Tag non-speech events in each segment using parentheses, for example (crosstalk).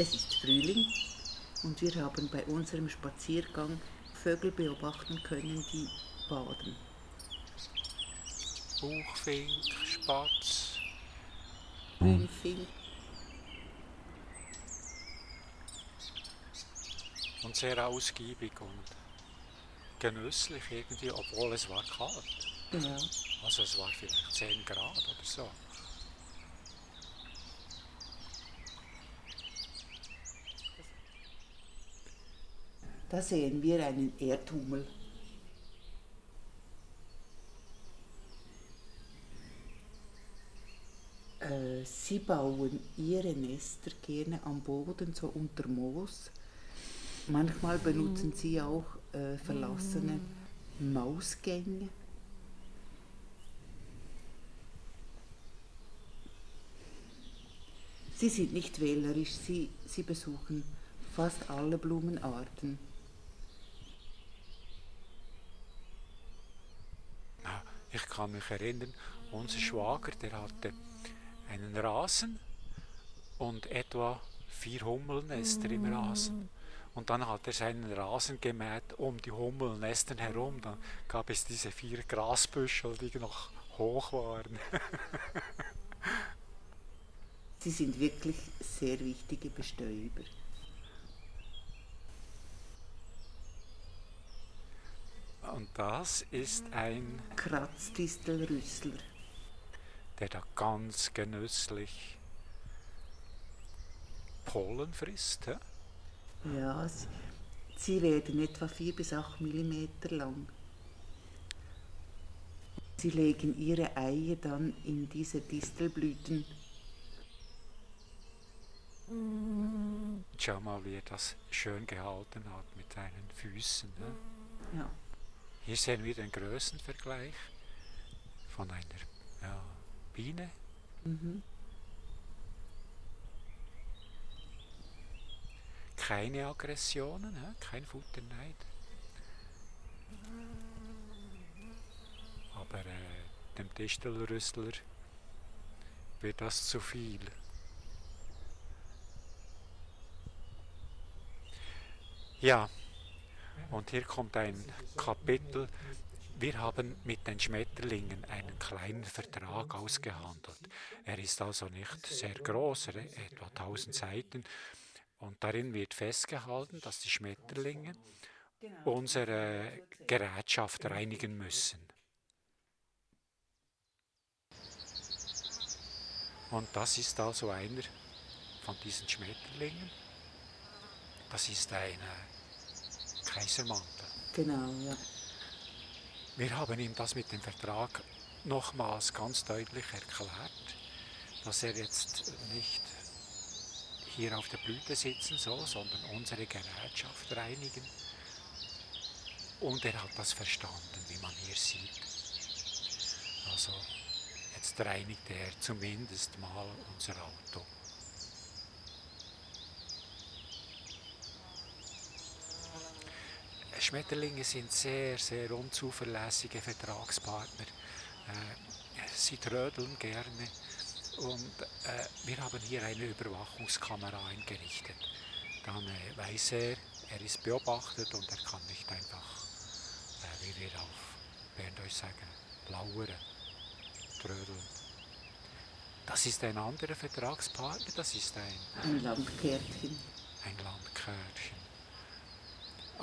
Es ist Frühling und wir haben bei unserem Spaziergang Vögel beobachten können, die baden. Buchfink, Spatz. Grünfink. Und sehr ausgiebig und genüsslich irgendwie, obwohl es war kalt. Ja. Also es war vielleicht 10 Grad oder so. Da sehen wir einen Erdhummel. Äh, Sie bauen ihre Nester gerne am Boden, so unter Moos. Manchmal benutzen sie auch äh, verlassene Mausgänge. Sie sind nicht wählerisch, sie, sie besuchen fast alle Blumenarten. Ja, ich kann mich erinnern, unser Schwager, der hatte einen Rasen und etwa vier Hummelnester im Rasen. Und dann hat er seinen Rasen gemäht um die Hummelnester herum. Dann gab es diese vier Grasbüschel, die noch hoch waren. (laughs) Sie sind wirklich sehr wichtige Bestäuber. Und das ist ein, Kratzdistelrüssler. der da ganz genüsslich Pollen frisst. hä? Ja, sie, sie werden etwa 4 bis 8 mm lang. Sie legen ihre Eier dann in diese Distelblüten. Schau mal, wie er das schön gehalten hat mit seinen Füßen. hä? Ja. Hier sehen wir den Größenvergleich von einer ja, Biene. Mhm. Keine Aggressionen, kein Futterneid. Aber äh, dem Distelrüssler wird das zu viel. Ja, und hier kommt ein Kapitel. Wir haben mit den Schmetterlingen einen kleinen Vertrag ausgehandelt. Er ist also nicht sehr groß, etwa 1000 Seiten. Und darin wird festgehalten, dass die Schmetterlinge unsere Gerätschaft reinigen müssen. Und das ist also einer von diesen Schmetterlingen. Das ist ein äh, Kaisermantel. Genau, ja. Wir haben ihm das mit dem Vertrag nochmals ganz deutlich erklärt, dass er jetzt nicht hier auf der Blüte sitzen soll, sondern unsere Gerätschaft reinigen. Und er hat das verstanden, wie man hier sieht. Also jetzt reinigt er zumindest mal unser Auto. Schmetterlinge sind sehr, sehr unzuverlässige Vertragspartner. Äh, sie trödeln gerne und äh, wir haben hier eine Überwachungskamera eingerichtet. Dann äh, weiß er, er ist beobachtet und er kann nicht einfach, wie wir auf Berndeutsch sagen, lauern, trödeln. Das ist ein anderer Vertragspartner, das ist ein Ein Landkärtchen. ein Landkärtchen.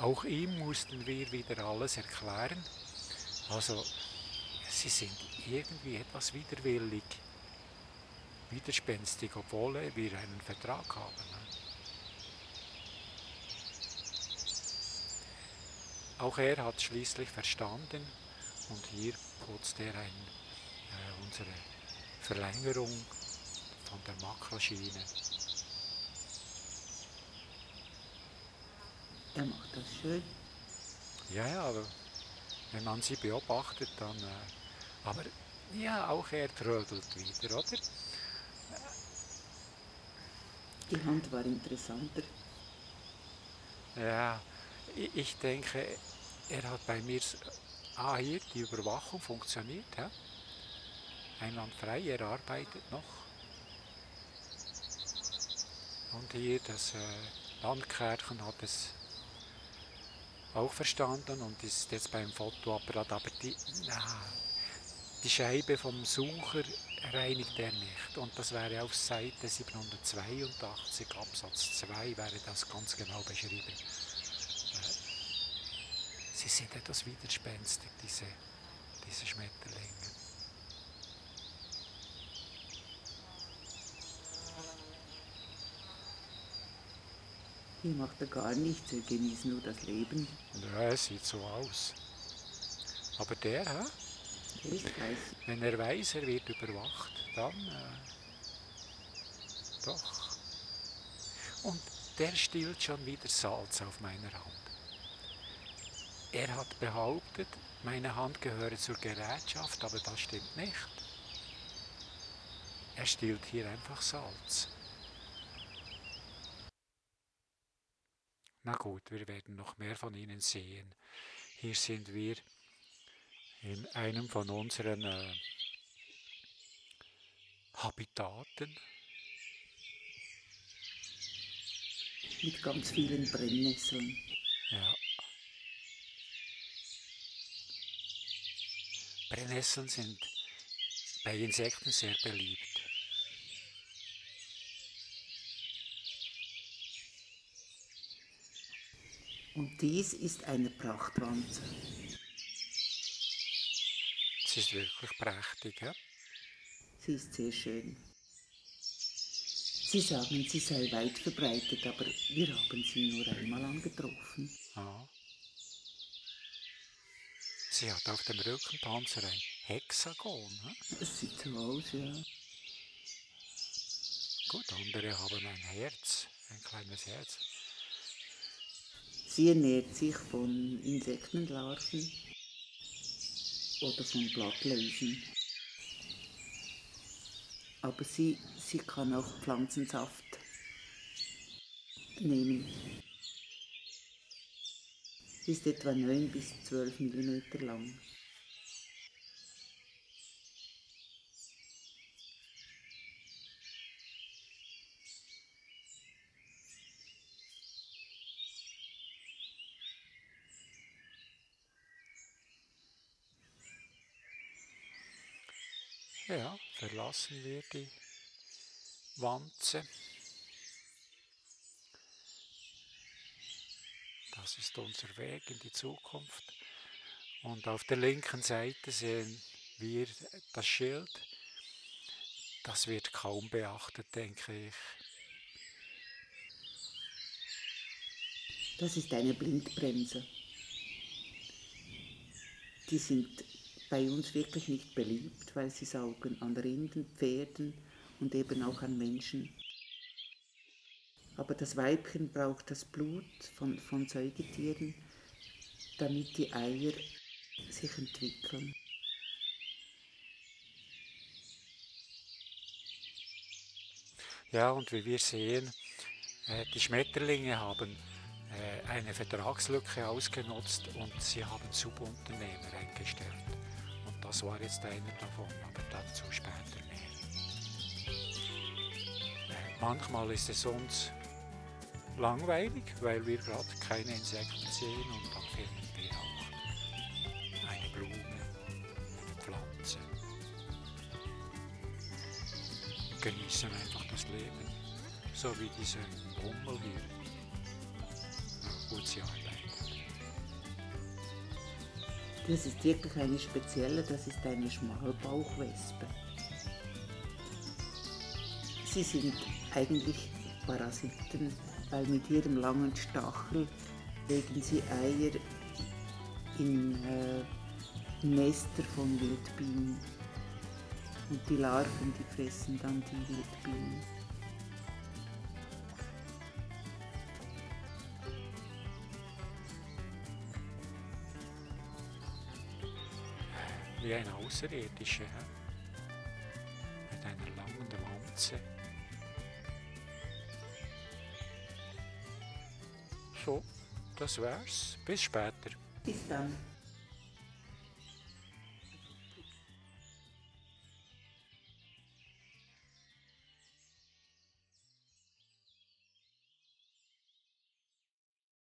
Auch ihm mussten wir wieder alles erklären. Also, sie sind irgendwie etwas widerwillig, widerspenstig, obwohl wir einen Vertrag haben. ne? Auch er hat schließlich verstanden und hier putzt er ein, äh, unsere Verlängerung von der Makroschine. Er macht das schön. Ja, ja, aber wenn man sie beobachtet, dann. Äh, aber ja, auch er trödelt wieder, oder? Die Hand war interessanter. Ja, ich, ich denke, er hat bei mir. Ah, hier, die Überwachung funktioniert, ja? Einwandfrei, er arbeitet noch. Und hier das äh, Landkärchen hat es auch verstanden und ist jetzt beim Fotoapparat. Aber die, na, die Scheibe vom Sucher reinigt er nicht. Und das wäre auf Seite 782 Absatz 2 wäre das ganz genau beschrieben. Äh, sie sind etwas widerspenstig, diese, diese Schmetterlinge. Hier macht er gar nichts, er genießt nur das Leben. Ja, sieht so aus. Aber der, hä? Weiß. wenn er weiß, er wird überwacht, dann äh, doch. Und der stillt schon wieder Salz auf meiner Hand. Er hat behauptet, meine Hand gehöre zur Gerätschaft, aber das stimmt nicht. Er stillt hier einfach Salz. Na gut, wir werden noch mehr von ihnen sehen. Hier sind wir in einem von unseren äh, Habitaten. Mit ganz vielen Brennnesseln. Ja. Brennnesseln sind bei Insekten sehr beliebt. Und dies ist eine Prachtwanze. Sie ist wirklich prächtig. Ja? Sie ist sehr schön. Sie sagen, sie sei weit verbreitet, aber wir haben sie nur einmal angetroffen. Ja. Sie hat auf dem Rückenpanzer ein Hexagon. Ne? Es sieht so aus, ja. Gut, andere haben ein Herz, ein kleines Herz. Sie ernährt sich von Insektenlarven oder von Blattläusen. Aber sie, sie kann auch Pflanzensaft nehmen. Sie ist etwa 9 bis 12 mm lang. Ja, verlassen wir die Wanze. Das ist unser Weg in die Zukunft. Und auf der linken Seite sehen wir das Schild. Das wird kaum beachtet, denke ich. Das ist eine Blindbremse. Die sind bei uns wirklich nicht beliebt, weil sie saugen an Rinden, Pferden und eben auch an Menschen. Aber das Weibchen braucht das Blut von, von Säugetieren, damit die Eier sich entwickeln. Ja, und wie wir sehen, äh, die Schmetterlinge haben eine Vertragslücke ausgenutzt und sie haben Subunternehmer eingestellt. Und das war jetzt einer davon, aber dazu später mehr. Äh, manchmal ist es uns langweilig, weil wir gerade keine Insekten sehen und dann finden wir auch eine Blume, eine Pflanze. Genießen einfach das Leben, so wie diese Hummel hier. Gut, sie arbeitet. Das ist wirklich eine spezielle, das ist eine Schmalbauchwespe. Sie sind eigentlich Parasiten, weil mit ihrem langen Stachel legen sie Eier in äh, Nester von Wildbienen. Und die Larven, die fressen dann die Wildbienen. Wie ein Außerirdischer, mit einer langen Lanze. So, das wär's. Bis später. Bis dann.